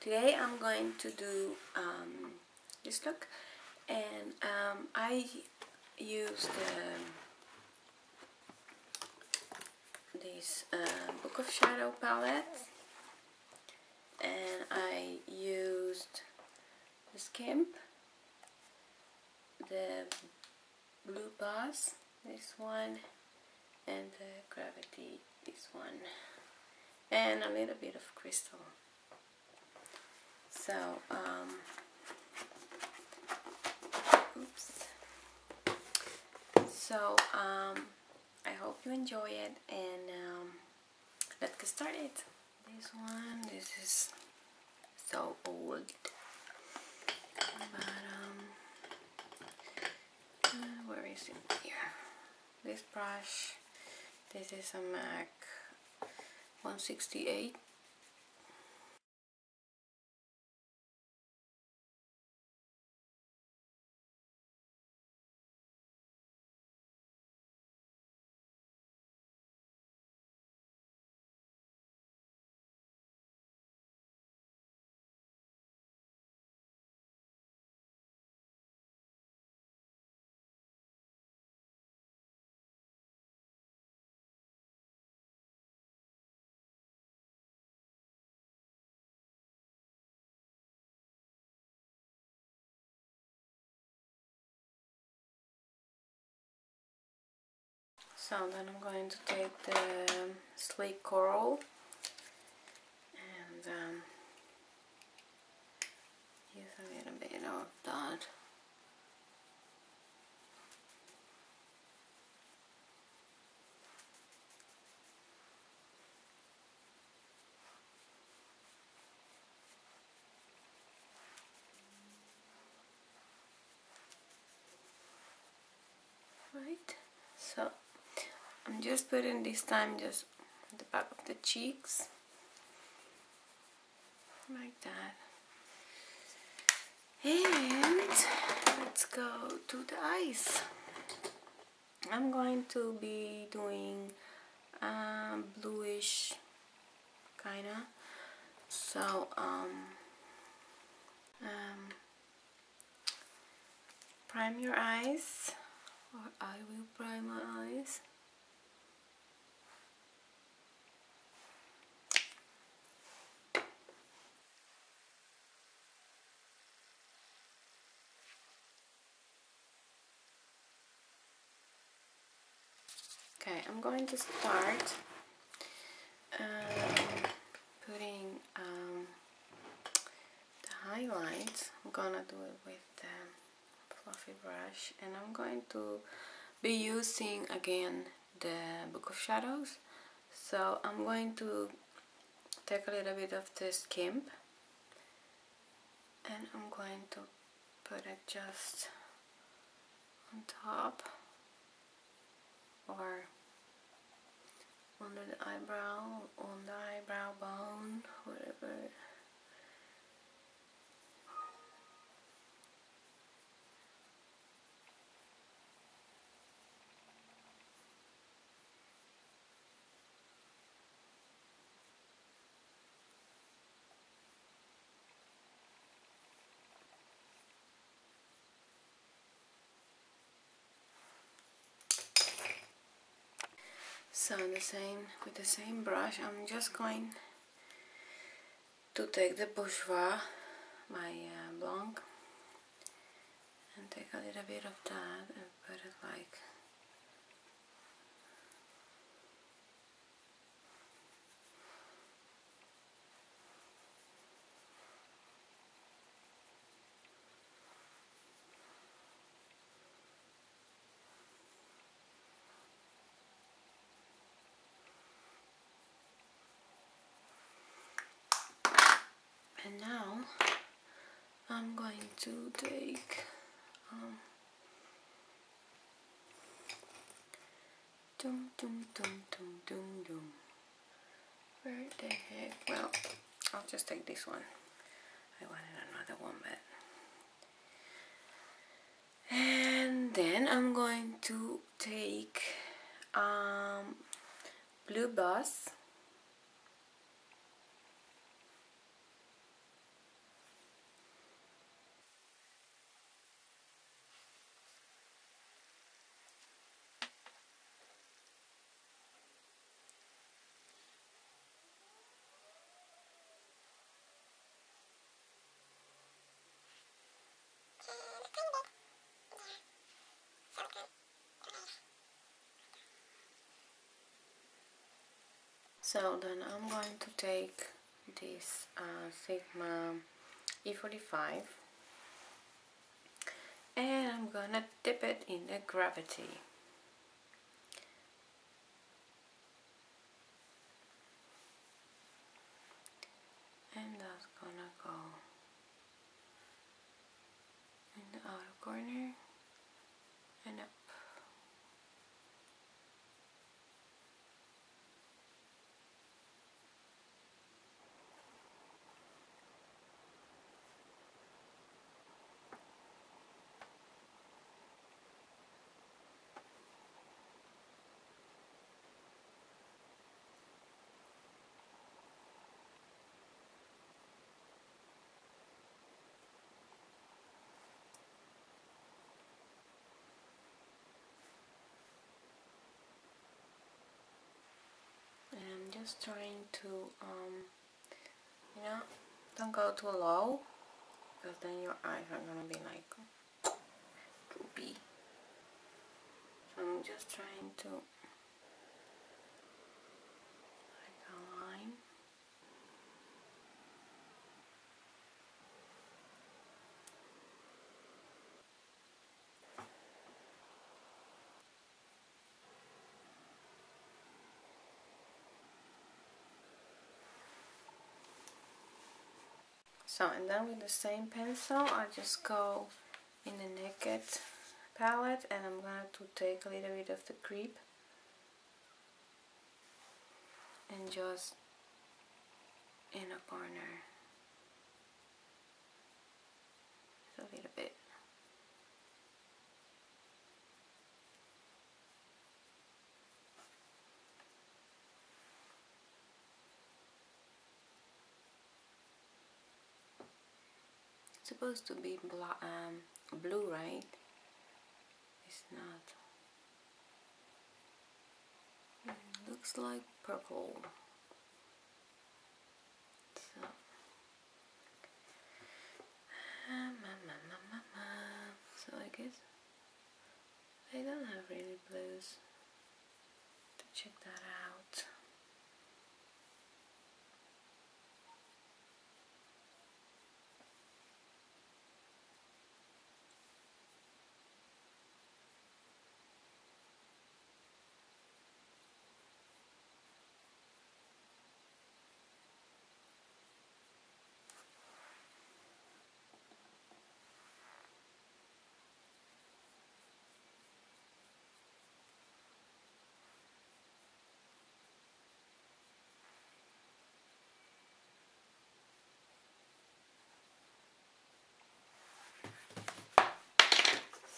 today I'm going to do um, this look. And um, I used um, this uh, Book of Shadow palette. And I used the Skimp, the Blue Boss, this one, and the Gravity, this one, and a little bit of crystal. So, um, oops. So, um, I hope you enjoy it and um, let's get started. This one, this is so old. But, um, uh, where is it here? This brush, this is a MAC 168 So then I'm going to take the sleek coral and um, use a little bit of that. Right, so I'm just putting this time just the back of the cheeks. Like that. And let's go to the eyes. I'm going to be doing um, bluish kinda. So um, um, prime your eyes or I will prime my eyes Okay, I'm going to start um, putting um, the highlights. I'm gonna do it with the fluffy brush and I'm going to be using again the Book of Shadows. So I'm going to take a little bit of the skimp and I'm going to put it just on top or under the eyebrow, on the eyebrow bone, whatever. So the same with the same brush, I'm just going to take the Bourjois, my uh, blanc, and take a little bit of that and put it like now I'm going to take um, dum dum dum dum dum dum. Where the heck well I'll just take this one. I wanted another one but. And then I'm going to take um, blue bus So then I'm going to take this uh, Sigma E45 and I'm gonna dip it in the gravity. And that's gonna go in the outer corner and up and I'm just trying to um, you know don't go too low because then your eyes are gonna be like droopy. So I'm just trying to like a line So, and then with the same pencil, I just go in the naked palette and I'm going to take a little bit of the creep and just in a corner a little bit. Supposed to be um, blue, right? It's not. It looks like purple. So, so I guess I don't have really blues to check that out.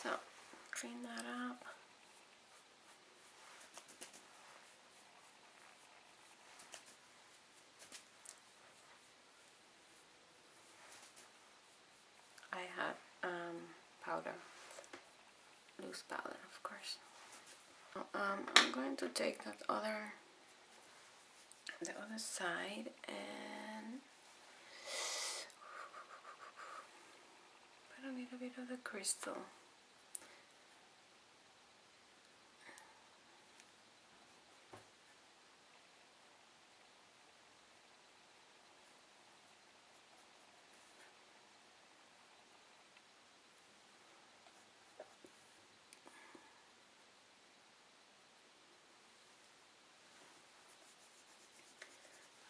So, clean that up. I have um, powder, loose powder, of course. Um, I'm going to take that other, the other side and put a little bit of the crystal.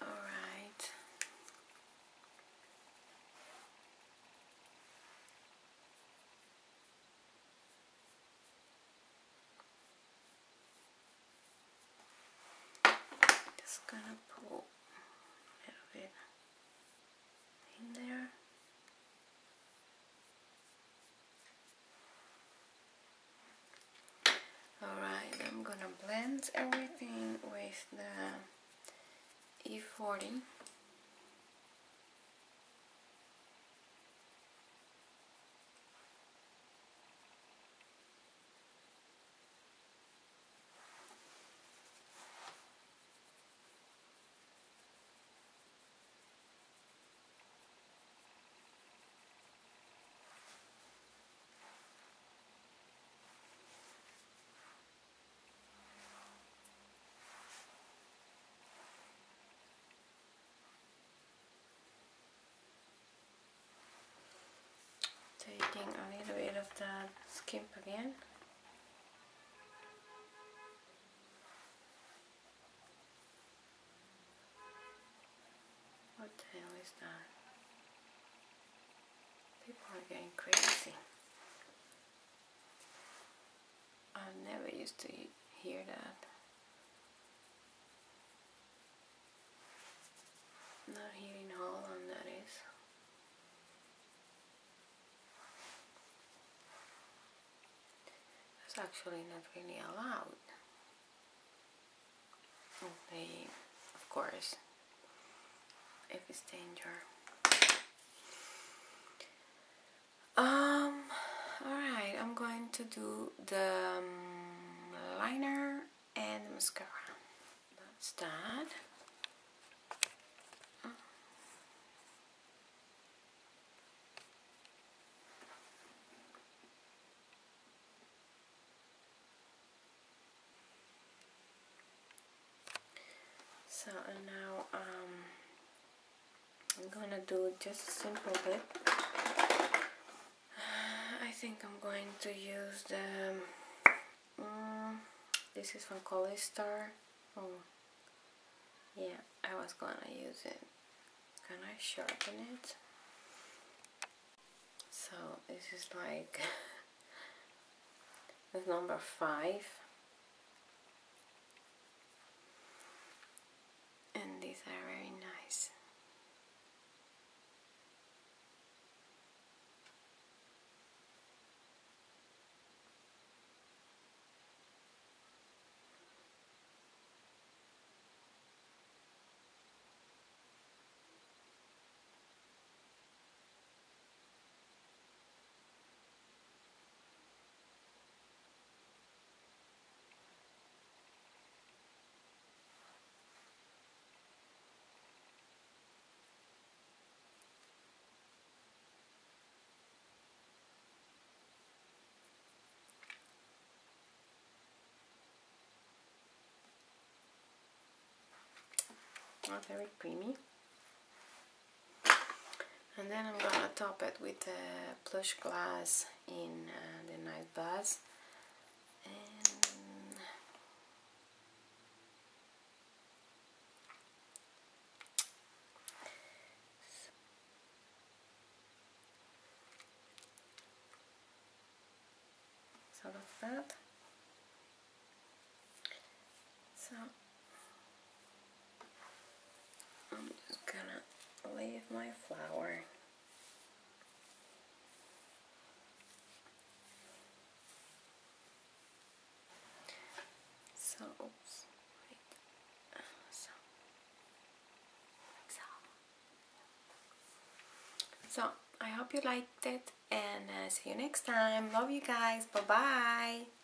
All right. Just gonna pull a little bit in there. Alright, I'm gonna blend everything with the E40. That skimp again. What the hell is that? People are getting crazy. I've never used to hear that not here in Holland that is it's actually not really allowed. They of course if it's danger. Um alright I'm going to do the um, liner and mascara. That's that so and now um, I'm gonna do just a simple bit. I think I'm going to use the um, this is from Collistar oh yeah I was gonna use it. Can I sharpen it? So this is like the number five and these are very nice. Not very creamy. And then I'm gonna top it with a plush glass in uh, the night buzz. And so that's that. So I'm just gonna leave my flower. So oops so so so I hope you liked it and uh, see you next time. Love you guys. Bye bye